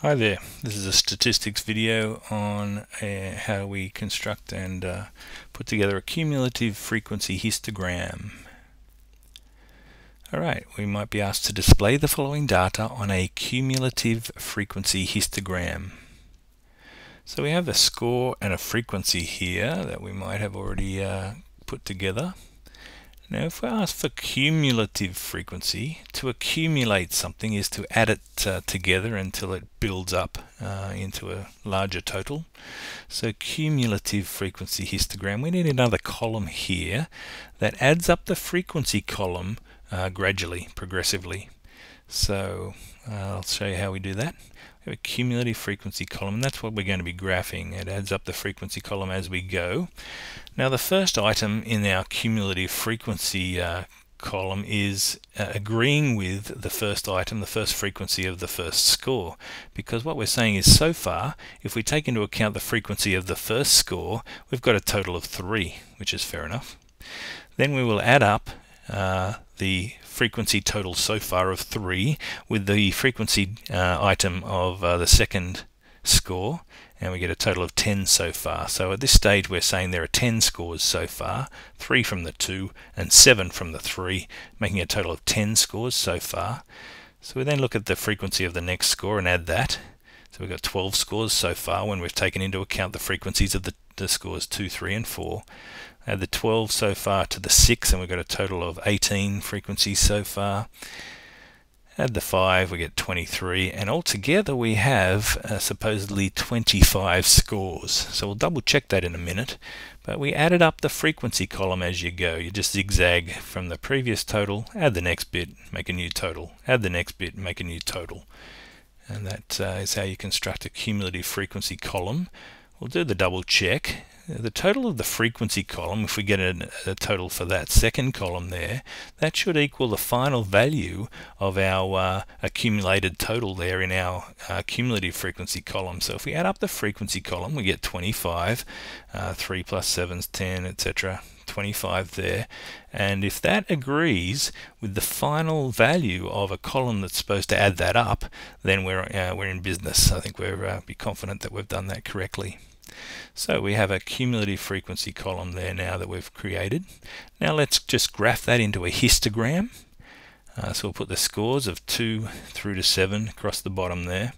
Hi there, this is a statistics video on uh, how we construct and uh, put together a cumulative frequency histogram. Alright, we might be asked to display the following data on a cumulative frequency histogram. So we have a score and a frequency here that we might have already uh, put together. Now if we ask for cumulative frequency, to accumulate something is to add it uh, together until it builds up uh, into a larger total. So cumulative frequency histogram, we need another column here that adds up the frequency column uh, gradually, progressively. So uh, I'll show you how we do that. We have a cumulative frequency column, and that's what we're going to be graphing. It adds up the frequency column as we go. Now the first item in our cumulative frequency uh, column is uh, agreeing with the first item, the first frequency of the first score. Because what we're saying is so far, if we take into account the frequency of the first score, we've got a total of 3, which is fair enough. Then we will add up uh, the frequency total so far of 3 with the frequency uh, item of uh, the second score and we get a total of 10 so far. So at this stage we're saying there are 10 scores so far, 3 from the 2 and 7 from the 3, making a total of 10 scores so far. So we then look at the frequency of the next score and add that. So we've got 12 scores so far when we've taken into account the frequencies of the, the scores 2, 3 and 4. Add the 12 so far to the 6 and we've got a total of 18 frequencies so far. Add the 5, we get 23, and altogether we have uh, supposedly 25 scores. So we'll double check that in a minute, but we added up the frequency column as you go. You just zigzag from the previous total, add the next bit, make a new total, add the next bit, make a new total. And that uh, is how you construct a cumulative frequency column. We'll do the double check the total of the frequency column, if we get a, a, total for that second column there, that should equal the final value of our uh, accumulated total there in our uh, cumulative frequency column. So if we add up the frequency column, we get 25, uh, 3 plus 7 is 10, etc. 25 there and if that agrees with the final value of a column that's supposed to add that up then we're uh, we're in business I think we're uh, be confident that we've done that correctly so we have a cumulative frequency column there now that we've created. Now let's just graph that into a histogram. Uh, so we'll put the scores of 2 through to 7 across the bottom there.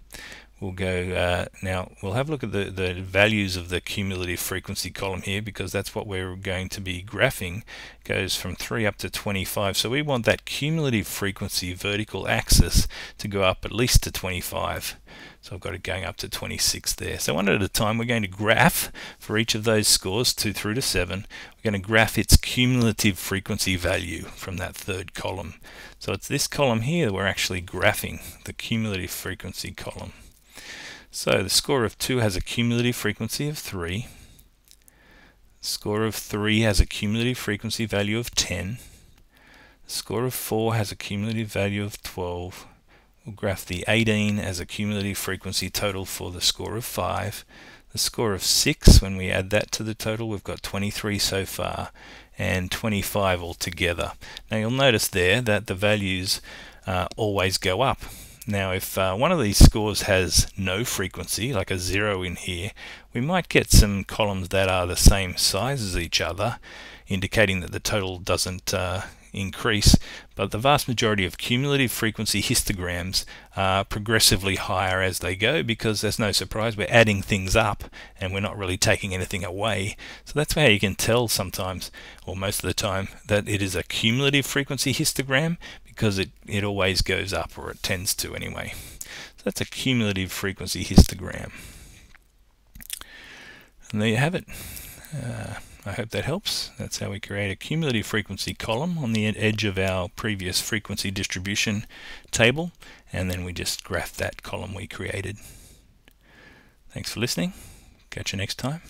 We'll go uh, now. We'll have a look at the the values of the cumulative frequency column here because that's what we're going to be graphing. It goes from 3 up to 25. So we want that cumulative frequency vertical axis to go up at least to 25. So I've got it going up to 26 there. So one at a time, we're going to graph for each of those scores, 2 through to 7. We're going to graph its cumulative frequency value from that third column. So it's this column here that we're actually graphing, the cumulative frequency column. So the score of 2 has a cumulative frequency of 3. The score of 3 has a cumulative frequency value of 10. The score of 4 has a cumulative value of 12. We'll graph the 18 as a cumulative frequency total for the score of 5. The score of 6, when we add that to the total, we've got 23 so far and 25 altogether. Now you'll notice there that the values uh, always go up. Now if uh, one of these scores has no frequency, like a zero in here, we might get some columns that are the same size as each other, indicating that the total doesn't uh, increase, but the vast majority of cumulative frequency histograms are progressively higher as they go because there's no surprise we're adding things up and we're not really taking anything away. So that's how you can tell sometimes, or most of the time, that it is a cumulative frequency histogram because it, it always goes up, or it tends to anyway. So that's a cumulative frequency histogram. And there you have it. Uh, I hope that helps. That's how we create a cumulative frequency column on the edge of our previous frequency distribution table, and then we just graph that column we created. Thanks for listening. Catch you next time.